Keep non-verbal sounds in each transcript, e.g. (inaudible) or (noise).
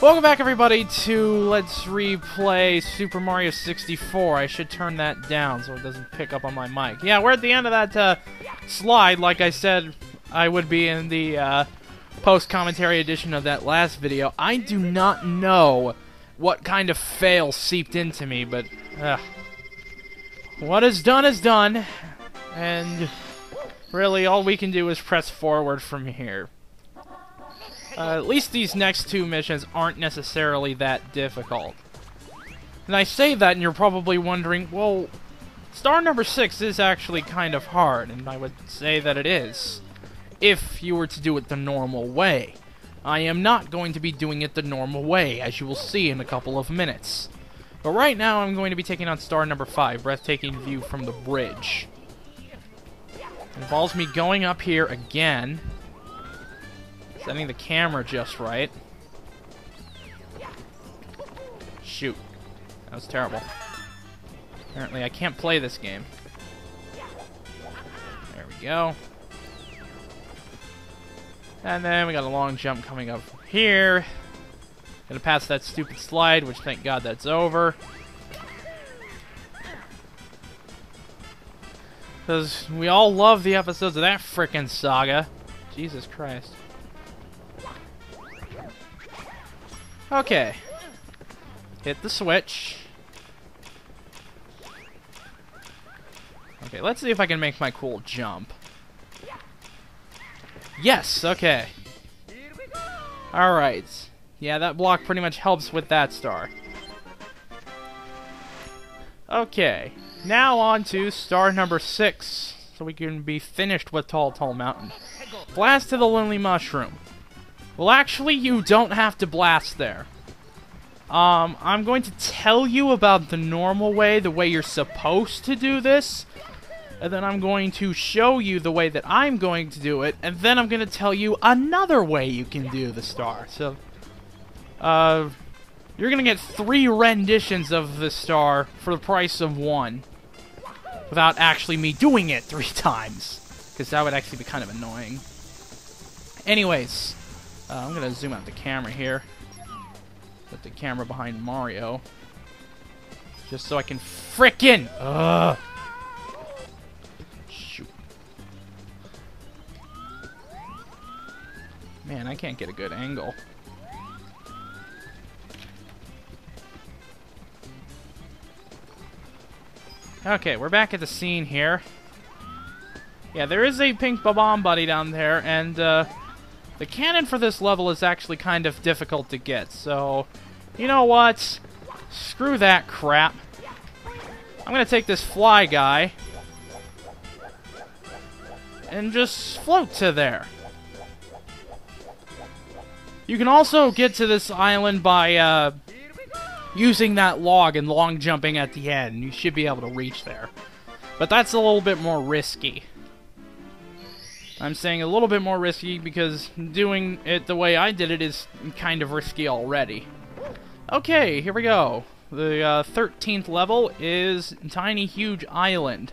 Welcome back, everybody, to Let's Replay Super Mario 64. I should turn that down so it doesn't pick up on my mic. Yeah, we're at the end of that uh, slide, like I said I would be in the uh, post-commentary edition of that last video. I do not know what kind of fail seeped into me, but uh, what is done is done, and really all we can do is press forward from here. Uh, at least these next two missions aren't necessarily that difficult. And I say that, and you're probably wondering, well, star number 6 is actually kind of hard, and I would say that it is. If you were to do it the normal way. I am not going to be doing it the normal way, as you will see in a couple of minutes. But right now, I'm going to be taking on star number 5, Breathtaking View from the Bridge. It involves me going up here again, Setting the camera just right. Shoot. That was terrible. Apparently I can't play this game. There we go. And then we got a long jump coming up here. Gonna pass that stupid slide, which thank God that's over. Because we all love the episodes of that frickin' saga. Jesus Christ. Okay. Hit the switch. Okay, let's see if I can make my cool jump. Yes, okay. Alright. Yeah, that block pretty much helps with that star. Okay. Now on to star number six. So we can be finished with Tall Tall Mountain. Blast to the Lonely Mushroom. Well, actually, you don't have to blast there. Um, I'm going to tell you about the normal way, the way you're supposed to do this, and then I'm going to show you the way that I'm going to do it, and then I'm going to tell you another way you can do the star. So, uh, you're going to get three renditions of the star for the price of one, without actually me doing it three (laughs) times, because that would actually be kind of annoying. Anyways, uh, I'm gonna zoom out the camera here. Put the camera behind Mario. Just so I can frickin' Ugh. Shoot. Man, I can't get a good angle. Okay, we're back at the scene here. Yeah, there is a pink Bob-omb buddy down there, and, uh, the cannon for this level is actually kind of difficult to get, so... You know what? Screw that crap. I'm gonna take this fly guy... And just float to there. You can also get to this island by, uh, using that log and long jumping at the end. You should be able to reach there. But that's a little bit more risky. I'm saying a little bit more risky because doing it the way I did it is kind of risky already. Okay, here we go. The uh, 13th level is Tiny Huge Island.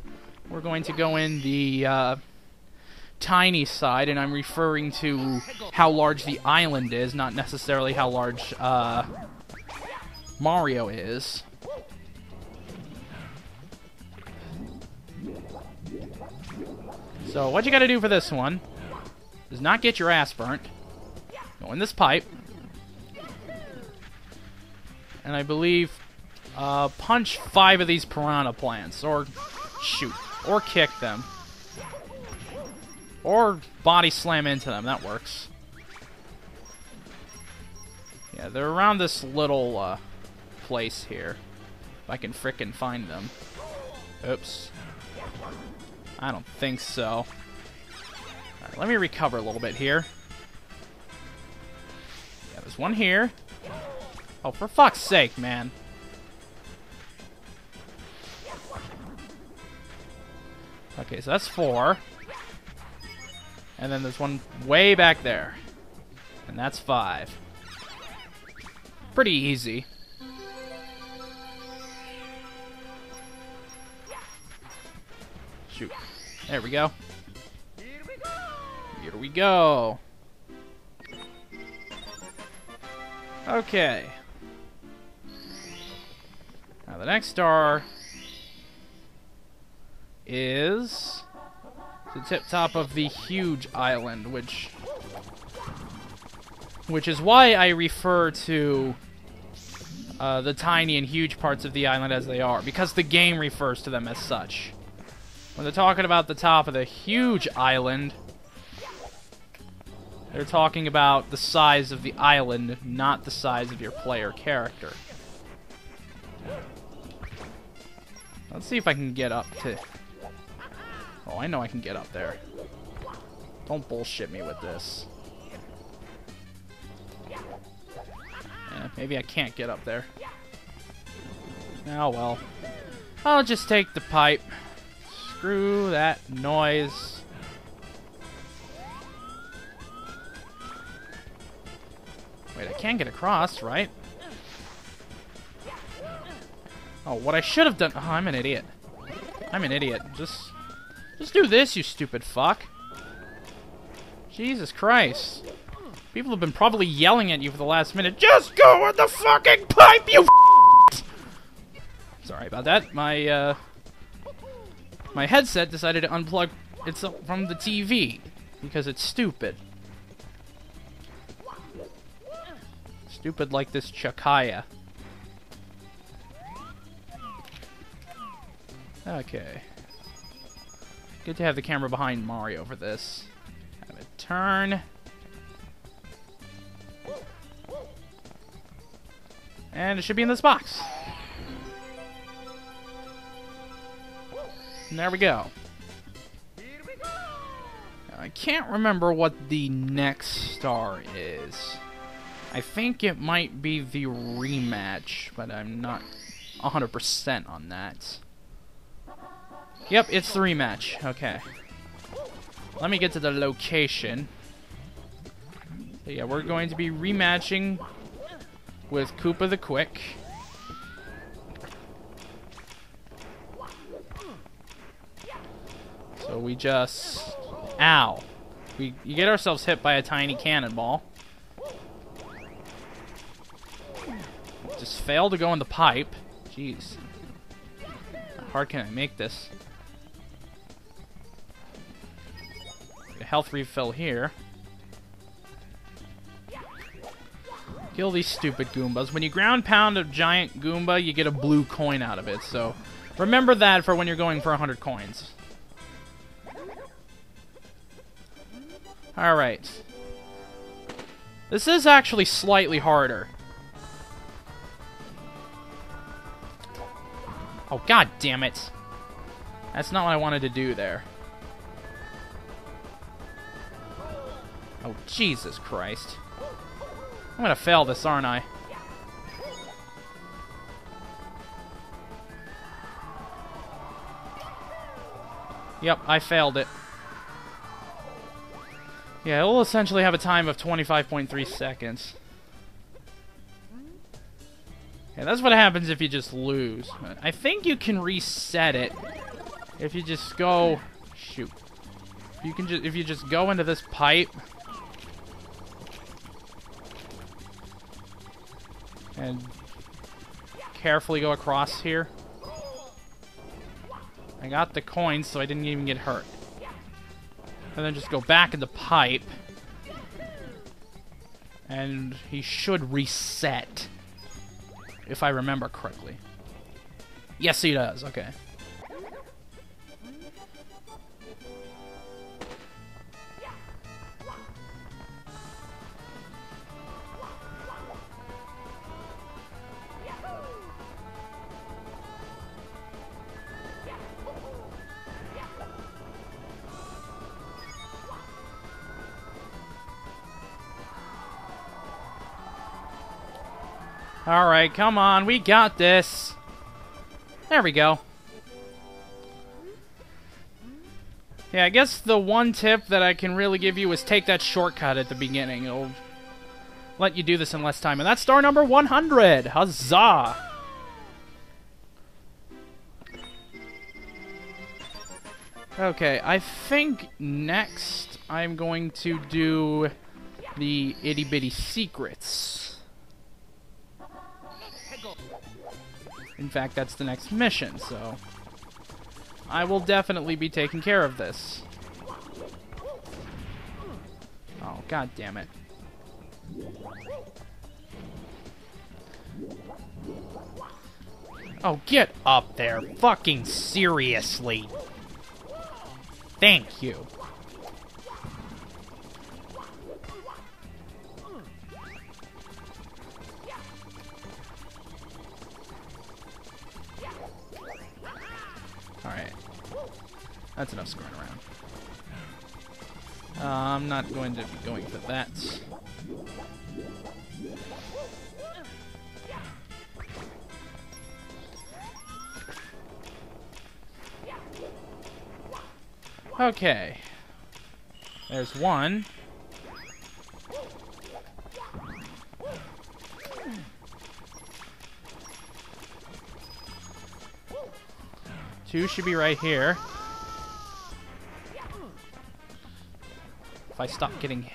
We're going to go in the uh, tiny side, and I'm referring to how large the island is, not necessarily how large uh, Mario is. So what you gotta do for this one is not get your ass burnt. Go in this pipe. And I believe uh, punch five of these piranha plants. Or shoot. Or kick them. Or body slam into them. That works. Yeah, they're around this little uh, place here. If I can frickin' find them. Oops. I don't think so. Alright, let me recover a little bit here. Yeah, there's one here. Oh, for fuck's sake, man. Okay, so that's four. And then there's one way back there. And that's five. Pretty easy. Shoot. There we go. Here we go. Okay. Now the next star is the tip top of the huge island, which which is why I refer to uh, the tiny and huge parts of the island as they are, because the game refers to them as such. When they're talking about the top of the huge island, they're talking about the size of the island, not the size of your player character. Let's see if I can get up to... Oh, I know I can get up there. Don't bullshit me with this. Yeah, maybe I can't get up there. Oh well. I'll just take the pipe. Screw that noise. Wait, I can't get across, right? Oh, what I should have done... Oh, I'm an idiot. I'm an idiot. Just... Just do this, you stupid fuck. Jesus Christ. People have been probably yelling at you for the last minute. Just go with the fucking pipe, you (laughs) Sorry about that. My, uh... My headset decided to unplug itself from the TV. Because it's stupid. Stupid like this Chuckya. Okay. Good to have the camera behind Mario for this. Have it turn. And it should be in this box. And there we go. I can't remember what the next star is. I think it might be the rematch, but I'm not 100% on that. Yep, it's the rematch. Okay. Let me get to the location. So yeah, we're going to be rematching with Koopa the Quick. So we just... Ow. We you get ourselves hit by a tiny cannonball. Just fail to go in the pipe. Jeez. How hard can I make this? A health refill here. Kill these stupid Goombas. When you ground pound a giant Goomba, you get a blue coin out of it, so remember that for when you're going for 100 coins. Alright. This is actually slightly harder. Oh, god damn it. That's not what I wanted to do there. Oh, Jesus Christ. I'm gonna fail this, aren't I? Yep, I failed it. Yeah, it will essentially have a time of 25.3 seconds. Yeah, that's what happens if you just lose. I think you can reset it if you just go... Shoot. You can just if you just go into this pipe and carefully go across here. I got the coins, so I didn't even get hurt. And then just go back in the pipe. And he should reset. If I remember correctly. Yes, he does. Okay. Alright, come on, we got this. There we go. Yeah, I guess the one tip that I can really give you is take that shortcut at the beginning. It'll let you do this in less time. And that's star number 100! Huzzah! Okay, I think next I'm going to do the itty bitty secrets. In fact, that's the next mission, so... I will definitely be taking care of this. Oh, god damn it. Oh, get up there. Fucking seriously. Thank you. That's enough screwing around. Uh, I'm not going to be going for that. Okay. There's one. Two should be right here. If I stop getting...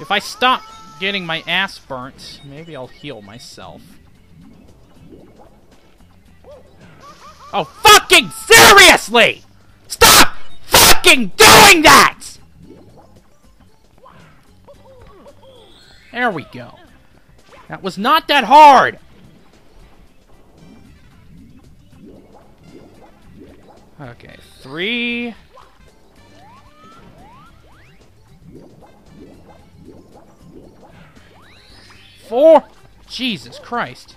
If I stop getting my ass burnt, maybe I'll heal myself. Oh, fucking seriously! Stop fucking doing that! There we go. That was not that hard! Okay, three... Four! Jesus Christ.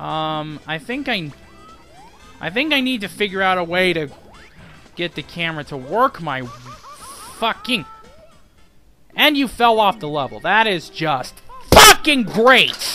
Um, I think I... I think I need to figure out a way to get the camera to work my fucking... And you fell off the level. That is just fucking great!